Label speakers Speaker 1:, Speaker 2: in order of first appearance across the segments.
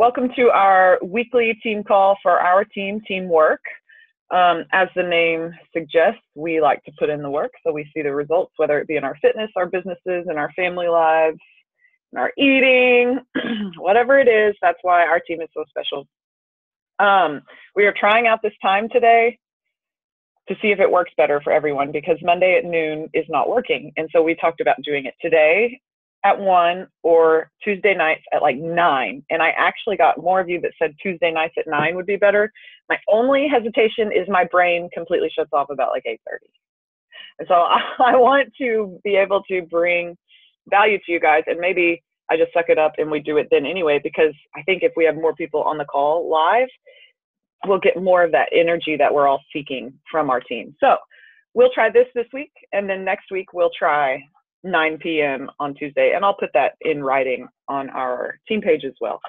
Speaker 1: Welcome to our weekly team call for our team, Teamwork. Um, as the name suggests, we like to put in the work so we see the results, whether it be in our fitness, our businesses, in our family lives, in our eating, whatever it is. That's why our team is so special. Um, we are trying out this time today to see if it works better for everyone because Monday at noon is not working. And so we talked about doing it today at one or Tuesday nights at like nine. And I actually got more of you that said Tuesday nights at nine would be better. My only hesitation is my brain completely shuts off about like 8:30. And so I, I want to be able to bring value to you guys and maybe I just suck it up and we do it then anyway because I think if we have more people on the call live, we'll get more of that energy that we're all seeking from our team. So we'll try this this week and then next week we'll try 9 p.m. on Tuesday, and I'll put that in writing on our team page as well.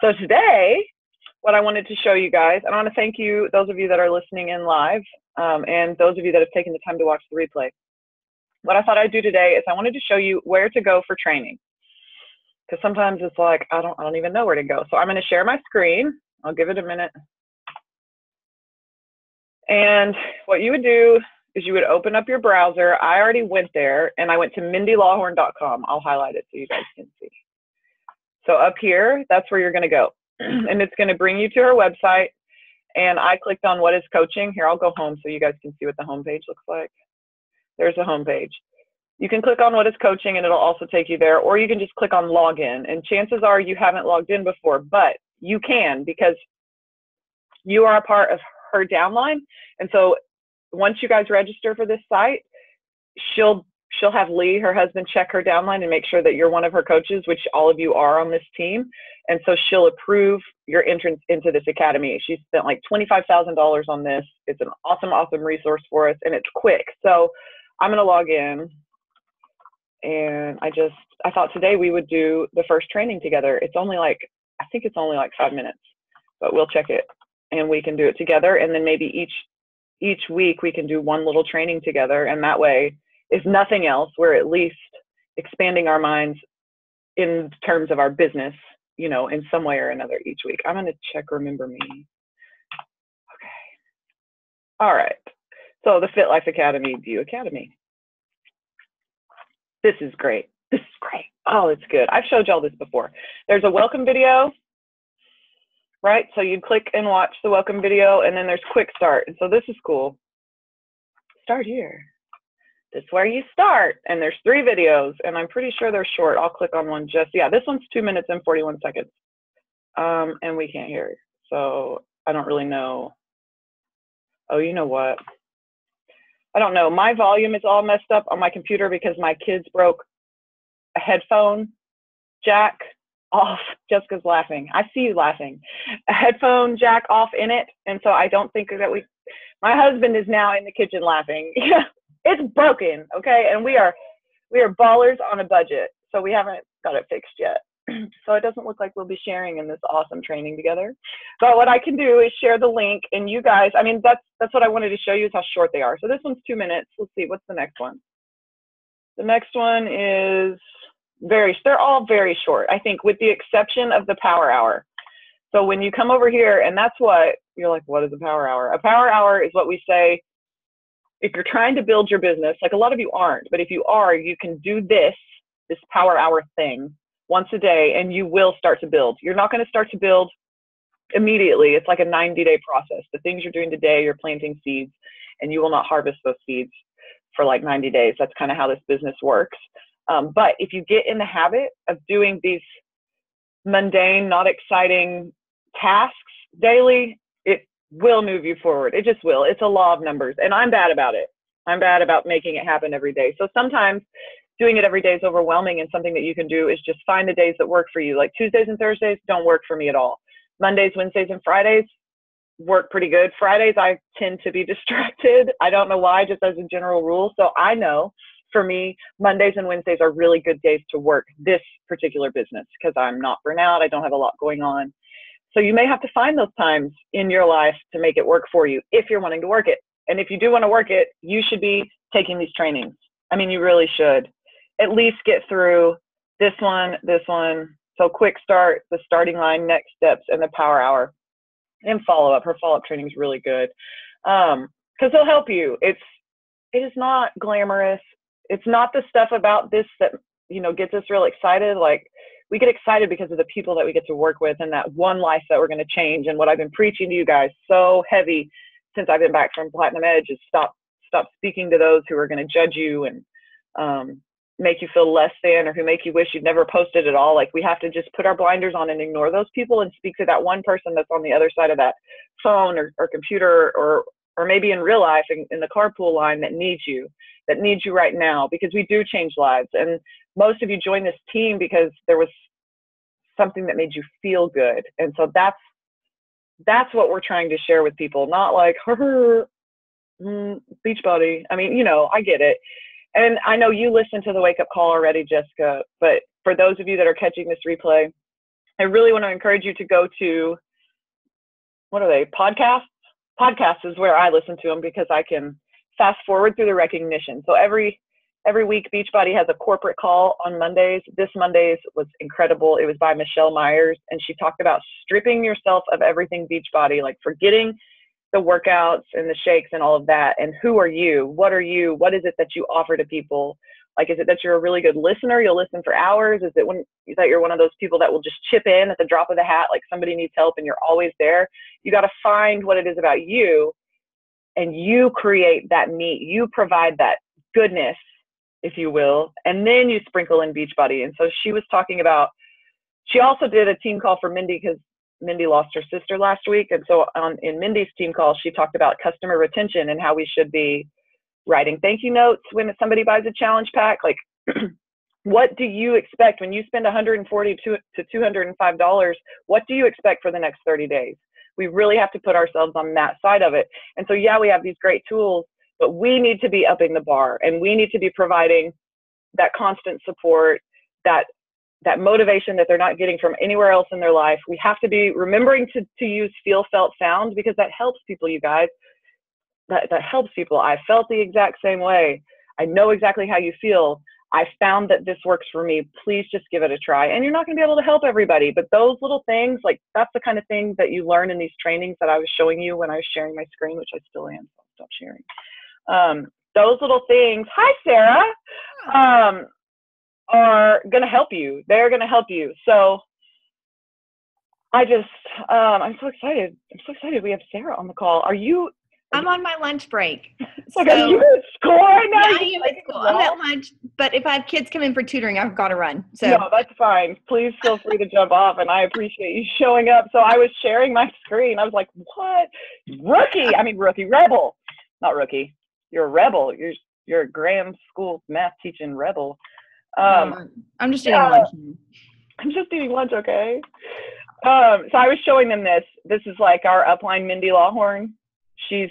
Speaker 1: So today, what I wanted to show you guys, and I want to thank you, those of you that are listening in live, um, and those of you that have taken the time to watch the replay. What I thought I'd do today is I wanted to show you where to go for training, because sometimes it's like I don't, I don't even know where to go. So I'm going to share my screen. I'll give it a minute. And what you would do is you would open up your browser. I already went there and I went to mindylawhorn.com. I'll highlight it so you guys can see. So up here, that's where you're going to go. and it's going to bring you to her website. And I clicked on what is coaching. Here, I'll go home so you guys can see what the home page looks like. There's the home page. You can click on what is coaching and it'll also take you there, or you can just click on login. And chances are you haven't logged in before, but you can because you are a part of her downline. And so once you guys register for this site, she'll she'll have Lee, her husband, check her downline and make sure that you're one of her coaches, which all of you are on this team. And so she'll approve your entrance into this academy. She spent like $25,000 on this. It's an awesome, awesome resource for us and it's quick. So I'm going to log in and I just, I thought today we would do the first training together. It's only like, I think it's only like five minutes, but we'll check it and we can do it together. And then maybe each each week we can do one little training together and that way if nothing else we're at least expanding our minds in terms of our business you know in some way or another each week. I'm going to check remember me. Okay. All right. So the fit life academy view academy. This is great. This is great. Oh it's good. I've showed y'all this before. There's a welcome video right? So you'd click and watch the welcome video, and then there's quick start. And so this is cool. Start here. This is where you start. And there's three videos, and I'm pretty sure they're short. I'll click on one just, yeah, this one's two minutes and 41 seconds. Um, and we can't hear. So I don't really know. Oh, you know what? I don't know. My volume is all messed up on my computer because my kids broke a headphone jack off. Jessica's laughing. I see you laughing. A headphone jack off in it, and so I don't think that we. My husband is now in the kitchen laughing. it's broken, okay, and we are we are ballers on a budget, so we haven't got it fixed yet. so it doesn't look like we'll be sharing in this awesome training together. But what I can do is share the link, and you guys. I mean, that's that's what I wanted to show you is how short they are. So this one's two minutes. Let's see what's the next one. The next one is very, they're all very short, I think, with the exception of the power hour. So when you come over here, and that's what you're like, what is a power hour? A power hour is what we say if you're trying to build your business, like a lot of you aren't, but if you are, you can do this, this power hour thing once a day, and you will start to build. You're not going to start to build immediately. It's like a 90 day process. The things you're doing today, you're planting seeds, and you will not harvest those seeds for like 90 days. That's kind of how this business works. Um, but if you get in the habit of doing these mundane, not exciting tasks daily, it will move you forward. It just will. It's a law of numbers. And I'm bad about it. I'm bad about making it happen every day. So sometimes doing it every day is overwhelming and something that you can do is just find the days that work for you. Like Tuesdays and Thursdays don't work for me at all. Mondays, Wednesdays, and Fridays work pretty good. Fridays, I tend to be distracted. I don't know why, just as a general rule. So I know for me, Mondays and Wednesdays are really good days to work this particular business because I'm not burnout. I don't have a lot going on. So you may have to find those times in your life to make it work for you if you're wanting to work it. And if you do want to work it, you should be taking these trainings. I mean, you really should at least get through this one, this one, So quick start, the starting line, next steps, and the power hour, and follow up. Her follow up training is really good because um, they'll help you. It's it is not glamorous. It's not the stuff about this that you know gets us real excited. Like we get excited because of the people that we get to work with and that one life that we're going to change. And what I've been preaching to you guys so heavy since I've been back from Platinum Edge is stop stop speaking to those who are going to judge you and um, make you feel less than or who make you wish you'd never posted at all. Like we have to just put our blinders on and ignore those people and speak to that one person that's on the other side of that phone or, or computer or or maybe in real life in, in the carpool line that needs you, that needs you right now because we do change lives. And most of you joined this team because there was something that made you feel good. And so that's that's what we're trying to share with people, not like her mm, beach body. I mean, you know, I get it. And I know you listened to the wake up call already, Jessica, but for those of you that are catching this replay, I really want to encourage you to go to what are they? Podcasts? Podcasts is where I listen to them because I can fast forward through the recognition. So every every week beachbody has a corporate call on mondays. This monday's was incredible. It was by michelle myers and she talked about stripping yourself of everything beachbody like forgetting the workouts and the shakes and all of that and who are you? What are you? What is it that you offer to people like is it that you're a really good listener you'll listen for hours is it when that you're one of those people that will just chip in at the drop of the hat like somebody needs help and you're always there you got to find what it is about you and you create that meat you provide that goodness if you will, and then you sprinkle in Beachbody. And so she was talking about, she also did a team call for Mindy because Mindy lost her sister last week. And so on, in Mindy's team call, she talked about customer retention and how we should be writing thank you notes when somebody buys a challenge pack. Like, what do you expect when you spend 140 to 205 dollars? What do you expect for the next 30 days? We really have to put ourselves on that side of it. And so, yeah, we have these great tools, but we need to be upping the bar and we need to be providing that constant support that that motivation that they're not getting from anywhere else in their life we have to be remembering to, to use feel felt found because that helps people you guys that, that helps people i felt the exact same way i know exactly how you feel i found that this works for me please just give it a try and you're not going to be able to help everybody but those little things like that's the kind of thing that you learn in these trainings that i was showing you when i was sharing my screen which i still am so stop sharing um, those little things, hi Sarah, um, are going to help you. They're going to help you. So I just, um, I'm so excited. I'm so excited we have Sarah on the call. Are you?
Speaker 2: I'm on my lunch break.
Speaker 1: Like, so, are you at school right now?
Speaker 2: Yeah, I am at school. I'm at lunch, but if I have kids come in for tutoring, I've got to run. So
Speaker 1: no, that's fine. Please feel free to jump off, and I appreciate you showing up. So I was sharing my screen. I was like, "What rookie? I mean, rookie rebel, not rookie you're a rebel. You're you're a Graham School math teaching rebel. Um,
Speaker 2: I'm just eating yeah, lunch.
Speaker 1: I'm just eating lunch, okay? Um, so I was showing them this. This is like our upline Mindy Lawhorn. She's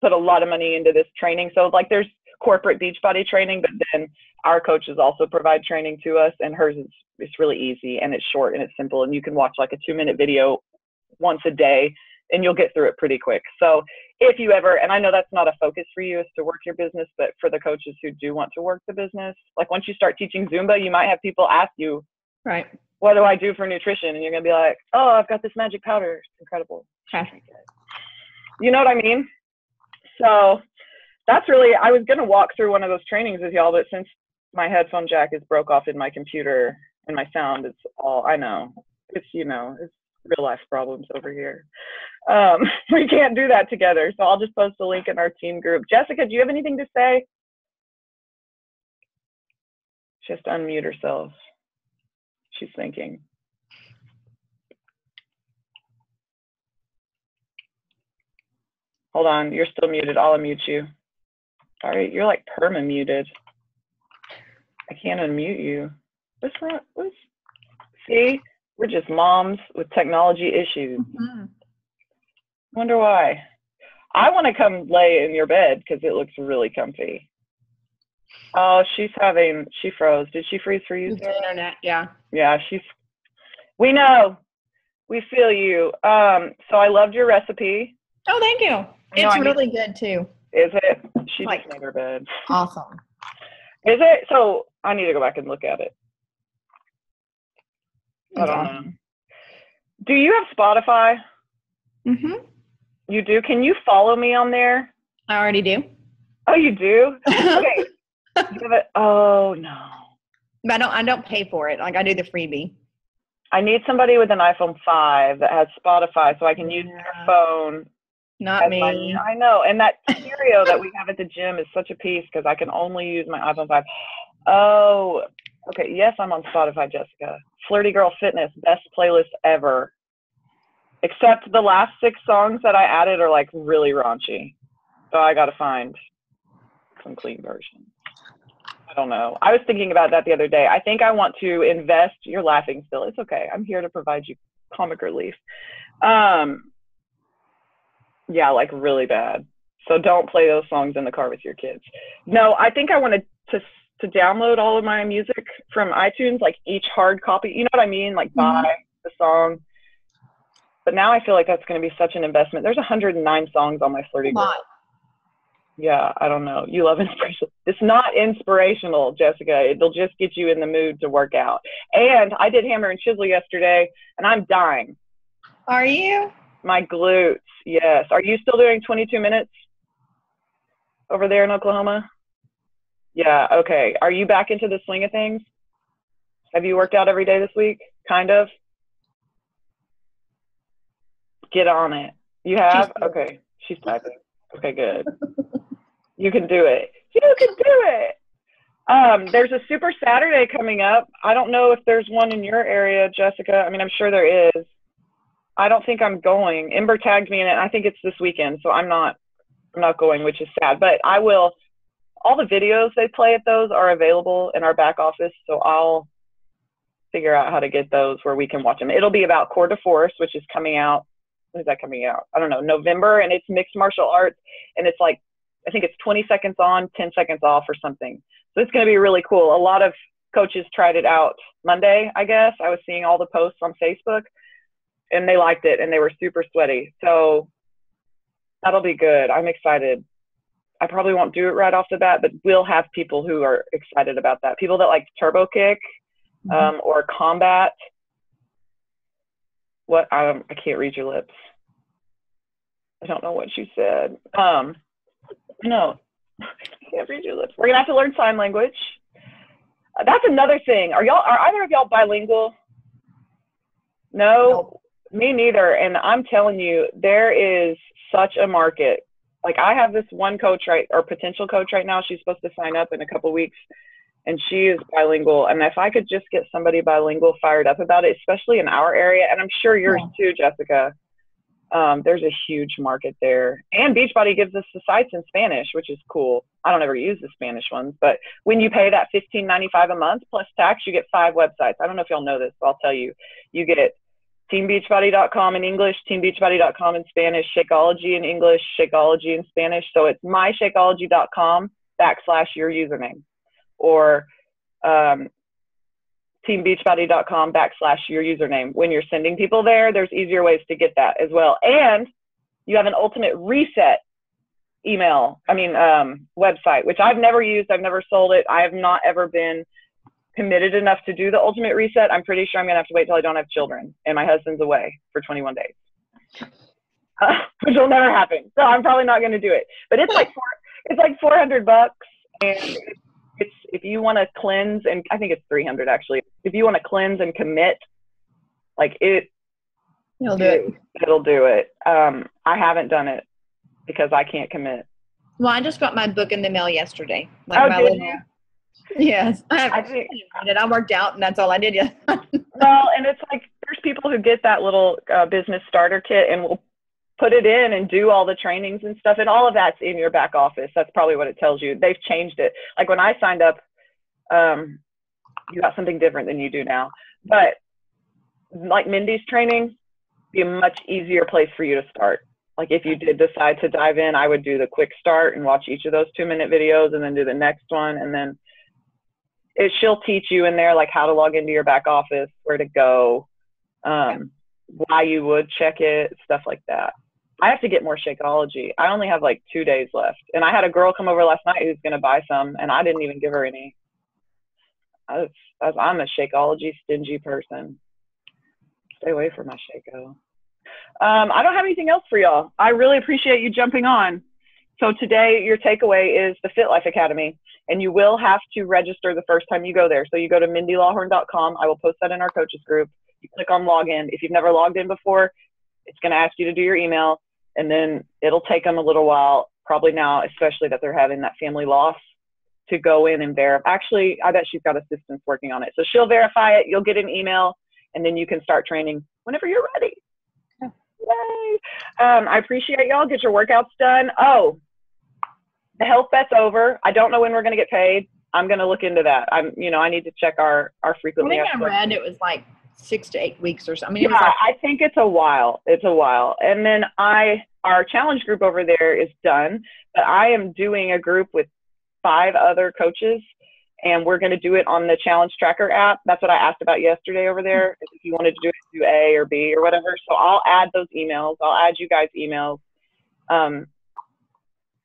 Speaker 1: put a lot of money into this training. So like there's corporate Beachbody training, but then our coaches also provide training to us, and hers is it's really easy and it's short and it's simple, and you can watch like a two minute video once a day and you'll get through it pretty quick. So if you ever, and I know that's not a focus for you is to work your business, but for the coaches who do want to work the business, like once you start teaching Zumba, you might have people ask you,
Speaker 2: right,
Speaker 1: what do I do for nutrition? And you're going to be like, oh, I've got this magic powder. It's incredible.
Speaker 2: Okay.
Speaker 1: You know what I mean? So that's really, I was going to walk through one of those trainings with y'all, but since my headphone jack is broke off in my computer and my sound is all, I know, it's, you know, it's real life problems over here. Um, we can't do that together. So I'll just post a link in our team group. Jessica, do you have anything to say? Just unmute herself. She's thinking. Hold on, you're still muted. I'll unmute you. All right, you're like perma muted. I can't unmute you. What's wrong? What's, see, we're just moms with technology issues. Mm-hmm. Wonder why. I want to come lay in your bed because it looks really comfy. Oh, she's having, she froze. Did she freeze for you?
Speaker 2: The internet, yeah.
Speaker 1: Yeah, she's, we know. We feel you. Um, so I loved your recipe.
Speaker 2: Oh, thank you. It's really need, good too.
Speaker 1: Is it? She like, just made her bed.
Speaker 2: Awesome.
Speaker 1: Is it? So I need to go back and look at it. I don't know. Do you have Spotify?
Speaker 2: Mm-hmm.
Speaker 1: You do. Can you follow me on there?
Speaker 2: I already do.
Speaker 1: Oh, you do. Okay. You oh no.
Speaker 2: But I don't. I don't pay for it. Like I do the freebie.
Speaker 1: I need somebody with an iPhone 5 that has Spotify so I can use their phone.
Speaker 2: Not
Speaker 1: as my-
Speaker 2: me.
Speaker 1: I know. And that stereo that we have at the gym is such a piece because I can only use my iPhone 5. Oh, okay. Yes, I'm on Spotify, Jessica. Flirty Girl Fitness, best playlist ever. Except the last six songs that I added are like really raunchy. So I got to find some clean versions. I don't know. I was thinking about that the other day. I think I want to invest. You're laughing still. It's okay. I'm here to provide you comic relief. Um, yeah, like really bad. So don't play those songs in the car with your kids. No, I think I wanted to to download all of my music from iTunes, like each hard copy. You know what I mean? Like buy mm-hmm. the song. But now I feel like that's going to be such an investment. There's 109 songs on my Flirty.
Speaker 2: Lot.
Speaker 1: Yeah, I don't know. You love inspiration. It's not inspirational, Jessica. It'll just get you in the mood to work out. And I did hammer and chisel yesterday, and I'm dying.
Speaker 2: Are you?
Speaker 1: My glutes, yes. Are you still doing 22 minutes over there in Oklahoma? Yeah, okay. Are you back into the swing of things? Have you worked out every day this week? Kind of? Get on it. You have? Okay. She's typing. Okay, good. you can do it. You can do it. Um, there's a Super Saturday coming up. I don't know if there's one in your area, Jessica. I mean, I'm sure there is. I don't think I'm going. Ember tagged me in it. I think it's this weekend, so I'm not. I'm not going, which is sad. But I will. All the videos they play at those are available in our back office, so I'll figure out how to get those where we can watch them. It'll be about Core de Force, which is coming out. When is that coming out? I don't know. November, and it's mixed martial arts, and it's like I think it's 20 seconds on, 10 seconds off, or something. So it's going to be really cool. A lot of coaches tried it out Monday, I guess. I was seeing all the posts on Facebook and they liked it and they were super sweaty. So that'll be good. I'm excited. I probably won't do it right off the bat, but we'll have people who are excited about that. People that like turbo kick um, or combat. What? Um, I can't read your lips. I don't know what you said. Um, no, I can't read your lips. We're gonna have to learn sign language. Uh, that's another thing. Are y'all? Are either of y'all bilingual? No,
Speaker 2: Nope.
Speaker 1: Me neither. And I'm telling you, there is such a market. Like I have this one coach right, or potential coach right now. She's supposed to sign up in a couple weeks, and she is bilingual. And if I could just get somebody bilingual fired up about it, especially in our area, and I'm sure yours too, Jessica. Um, there's a huge market there. And Beachbody gives us the sites in Spanish, which is cool. I don't ever use the Spanish ones, but when you pay that $15.95 a month plus tax, you get five websites. I don't know if y'all know this, but I'll tell you. You get teambeachbody.com in English, teambeachbody.com in Spanish, Shakeology in English, Shakeology in Spanish. So it's myshakeology.com backslash your username or um, teambeachbody.com backslash your username. When you're sending people there, there's easier ways to get that as well. And you have an ultimate reset email, I mean, um, website, which I've never used. I've never sold it. I have not ever been committed enough to do the ultimate reset. I'm pretty sure I'm going to have to wait till I don't have children and my husband's away for 21 days. Uh, which will never happen. So I'm probably not going to do it. But it's like four, it's like 400 bucks, and it's if you want to cleanse and I think it's 300 actually. If you want to cleanse and commit, like it,
Speaker 2: You'll do it.
Speaker 1: it'll do it. Um, I haven't done it because I can't commit.
Speaker 2: Well, I just got my book in the mail yesterday. Like
Speaker 1: Oh,
Speaker 2: my
Speaker 1: did
Speaker 2: little-? Yes. I,
Speaker 1: I think.
Speaker 2: I worked out and that's all I did. Yeah.
Speaker 1: well, and it's like there's people who get that little uh, business starter kit and will put it in and do all the trainings and stuff, and all of that's in your back office. That's probably what it tells you. They've changed it. Like when I signed up, um, you got something different than you do now. But like Mindy's training, be a much easier place for you to start. Like if you did decide to dive in, I would do the quick start and watch each of those two minute videos and then do the next one and then it, she'll teach you in there like how to log into your back office, where to go, um, why you would check it, stuff like that. I have to get more Shakeology. I only have like two days left, and I had a girl come over last night who's gonna buy some, and I didn't even give her any. I was, I was, I'm a Shakeology stingy person. Stay away from my Shako. Um, I don't have anything else for y'all. I really appreciate you jumping on. So today, your takeaway is the Fit Life Academy, and you will have to register the first time you go there. So you go to mindylawhorn.com. I will post that in our coaches group. You click on login. If you've never logged in before, it's going to ask you to do your email, and then it'll take them a little while, probably now, especially that they're having that family loss, to go in and verify. Actually, I bet she's got assistants working on it. So she'll verify it. You'll get an email, and then you can start training whenever you're ready. Yay! Um, I appreciate y'all. Get your workouts done. Oh, the health bet's over. I don't know when we're going to get paid. I'm going to look into that. I'm, you know, I need to check our our frequently.
Speaker 2: I think I read it was like six to eight weeks or something. I mean, it was
Speaker 1: yeah,
Speaker 2: like,
Speaker 1: I think it's a while. It's a while. And then I, our challenge group over there is done, but I am doing a group with five other coaches, and we're going to do it on the Challenge Tracker app. That's what I asked about yesterday over there. If you wanted to do it, do A or B or whatever. So I'll add those emails. I'll add you guys emails. Um,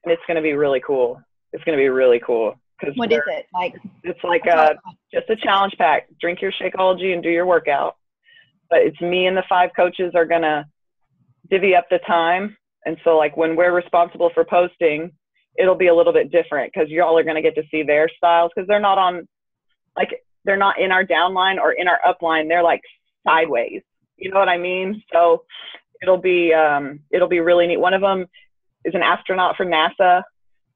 Speaker 1: and it's going to be really cool. It's going to be really cool because
Speaker 2: what is it? Like,
Speaker 1: it's like a just a challenge pack. Drink your Shakeology and do your workout. But it's me and the five coaches are gonna divvy up the time. And so like when we're responsible for posting, it'll be a little bit different because y'all are gonna get to see their styles because they're not on like they're not in our downline or in our upline. They're like sideways. You know what I mean? So it'll be um, it'll be really neat. One of them is an astronaut for NASA.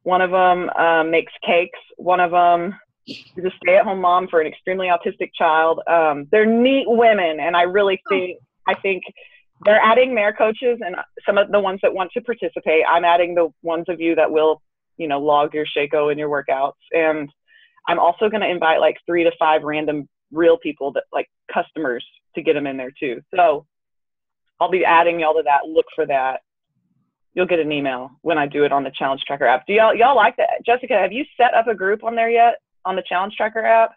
Speaker 1: One of them um, makes cakes. One of them is a stay-at-home mom for an extremely autistic child. Um, they're neat women, and I really think I think they're adding their coaches and some of the ones that want to participate. I'm adding the ones of you that will, you know, log your Shako and your workouts, and I'm also going to invite like three to five random real people that like customers to get them in there too. So I'll be adding y'all to that. Look for that you'll get an email when I do it on the Challenge Tracker app. Do y'all y'all like that? Jessica, have you set up a group on there yet on the Challenge Tracker app?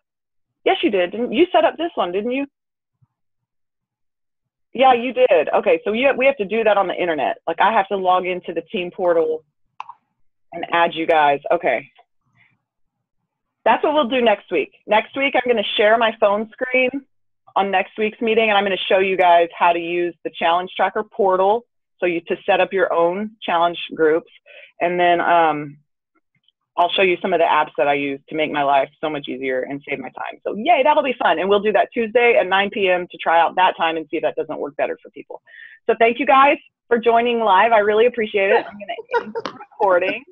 Speaker 1: Yes, you did. Didn't you set up this one, didn't you? Yeah, you did. Okay, so you, we have to do that on the internet. Like I have to log into the team portal and add you guys. Okay. That's what we'll do next week. Next week, I'm going to share my phone screen on next week's meeting, and I'm going to show you guys how to use the Challenge Tracker portal so you to set up your own challenge groups, and then um, I'll show you some of the apps that I use to make my life so much easier and save my time. So yay, that'll be fun, and we'll do that Tuesday at 9 p.m. to try out that time and see if that doesn't work better for people. So thank you guys for joining live. I really appreciate it. I'm going to end the recording.